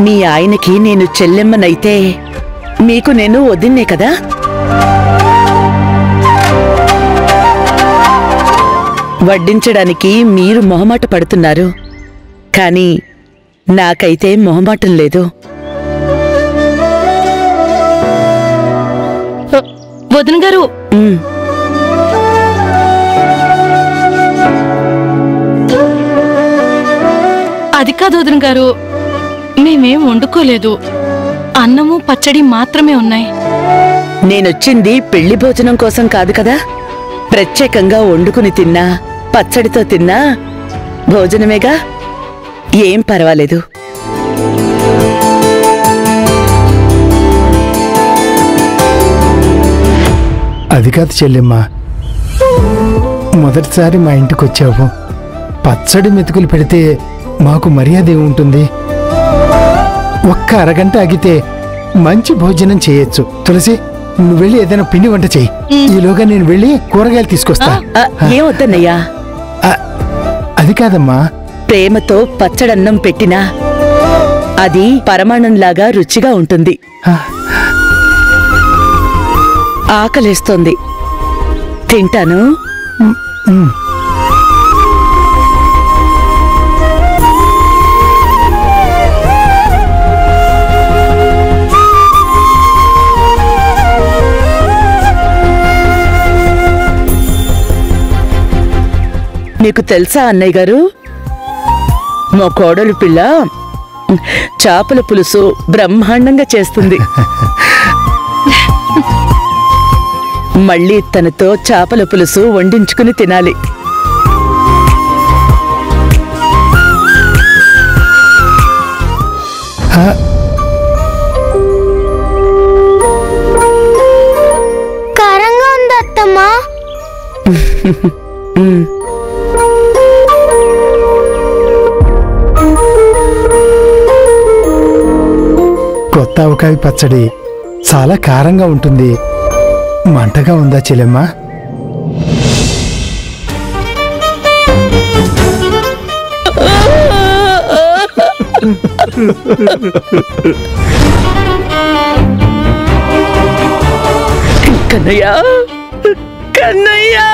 మీ ఆయనకి నేను చెల్లెమ్మనైతే మీకు నేను వదిన్నే కదా? వడ్డించడానికి మీరు మొహమాట పడుతున్నారు. కానీ నాకైతే మొహమాటం లేదు. వదిన గారు. అది కాదు వదిన గారు. మేమేం వండుకోలేదు. అన్నము పచ్చడి మాత్రమే ఉన్నాయి. నేనొచ్చింది పెళ్ళి భోజనం కోసం కాదు కదా? ప్రత్యేకంగా వండుకుని తిన్నా పచ్చడితో తిన్నా భోజనమేగా? ఏం పర్వాలేదు. అది కాదు చెల్లెమ్మ. మొదటిసారి మా ఇంటికి వచ్చావు పచ్చడి మెతుకులు పెడితే మాకు మర్యాద ఏముంటుంది? ఒక్క అరగంట ఆగితే మంచి భోజనం చేయొచ్చు. తులసి నువ్వు వెళ్ళి ఏదైనా పిండి వంట చెయ్యి ఈలోగా నేను వెళ్ళి కూరగాయలు తీసుకొస్తా. ఆ, ఏం వద్దన్నయ్యా ఆ, అది కాదమ్మా. ప్రేమతో పచ్చడన్నం పెట్టినా అది పరమాణంలాగా రుచిగా ఉంటుంది. ఆకలేస్తోంది. తింటాను? ఉమ్. నీకు తెలుసా అన్నయ్య గారు? మా కోడలు పిల్ల చేపల పులుసు బ్రహ్మాండంగా చేస్తుంది. మళ్ళీ తనతో చేపల పులుసు వండించుకుని తినాలి. కారంగా ఉంది ఆవకాయ పచ్చడి చాలా కారంగా ఉంటుంది. మంటగా ఉందా చెల్లెమ్మ? కన్నయ్యా కన్నయ్యా!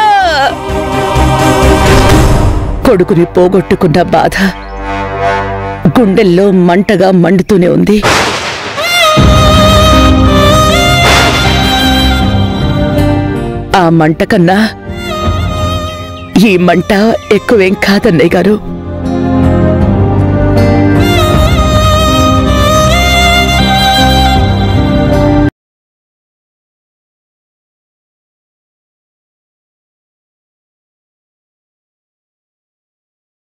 కొడుకుని పోగొట్టుకున్న బాధ గుండెల్లో మంటగా మండుతూనే ఉంది. మంట కన్నా ఈ మంట ఎక్కువేం కాదన్నయ్య గారు.